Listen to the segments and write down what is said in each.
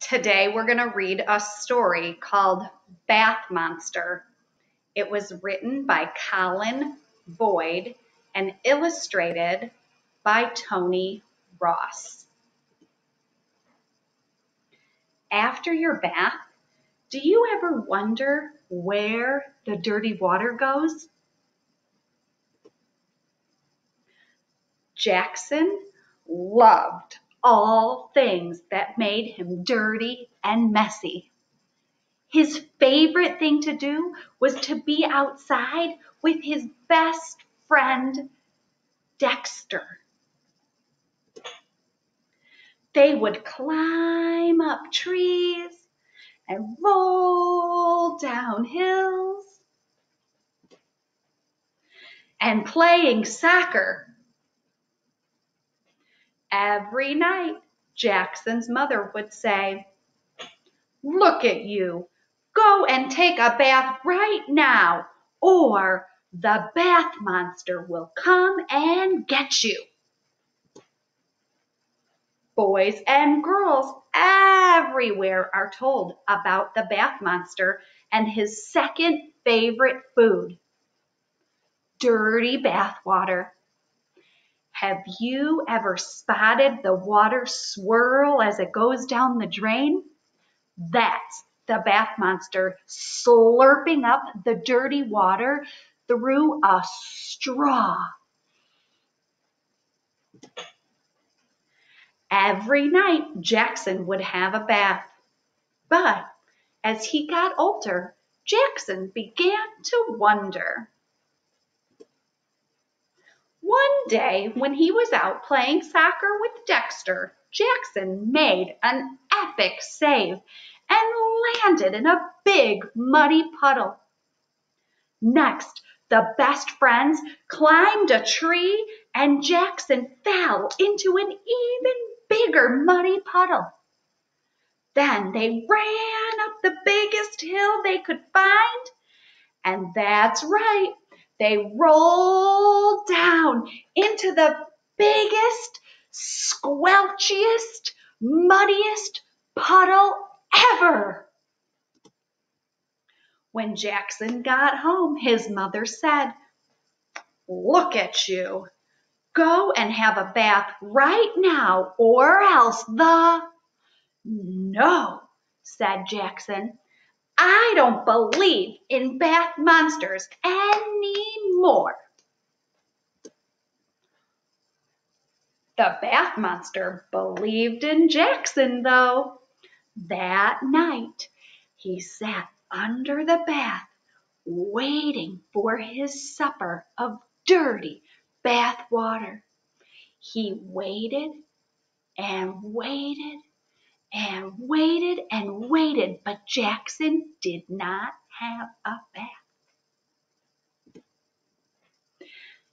Today we're going to read a story called Bath Monster. It was written by Colin Boyd and illustrated by Tony Ross. After your bath, do you ever wonder where the dirty water goes? Jackson loved all things that made him dirty and messy. His favorite thing to do was to be outside with his best friend, Dexter. They would climb up trees and roll down hills and playing soccer Every night, Jackson's mother would say, Look at you. Go and take a bath right now, or the bath monster will come and get you. Boys and girls everywhere are told about the bath monster and his second favorite food, dirty bath water. Have you ever spotted the water swirl as it goes down the drain? That's the bath monster slurping up the dirty water through a straw. Every night, Jackson would have a bath. But as he got older, Jackson began to wonder one day, when he was out playing soccer with Dexter, Jackson made an epic save and landed in a big muddy puddle. Next, the best friends climbed a tree and Jackson fell into an even bigger muddy puddle. Then they ran up the biggest hill they could find, and that's right, they rolled down into the biggest, squelchiest, muddiest puddle ever. When Jackson got home, his mother said, Look at you. Go and have a bath right now, or else the. No, said Jackson. I don't believe in bath monsters anymore. The bath monster believed in Jackson, though. That night, he sat under the bath, waiting for his supper of dirty bath water. He waited and waited and waited and waited, but Jackson did not have a bath.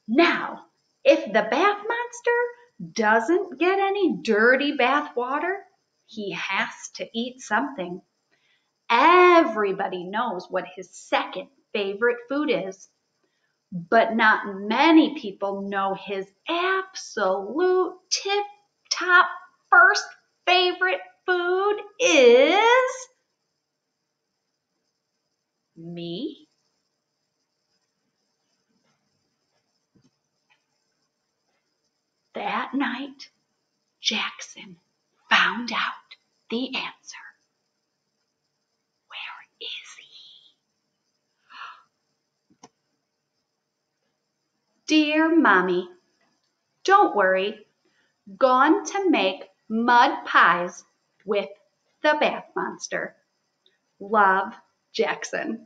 Now, if the bath monster doesn't get any dirty bath water, he has to eat something. Everybody knows what his second favorite food is, but not many people know his absolute tip top first favorite food is me. That night, Jackson found out the answer. Where is he? Dear Mommy, don't worry. Gone to make mud pies with the Bath Monster. Love, Jackson.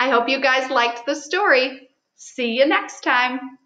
I hope you guys liked the story. See you next time.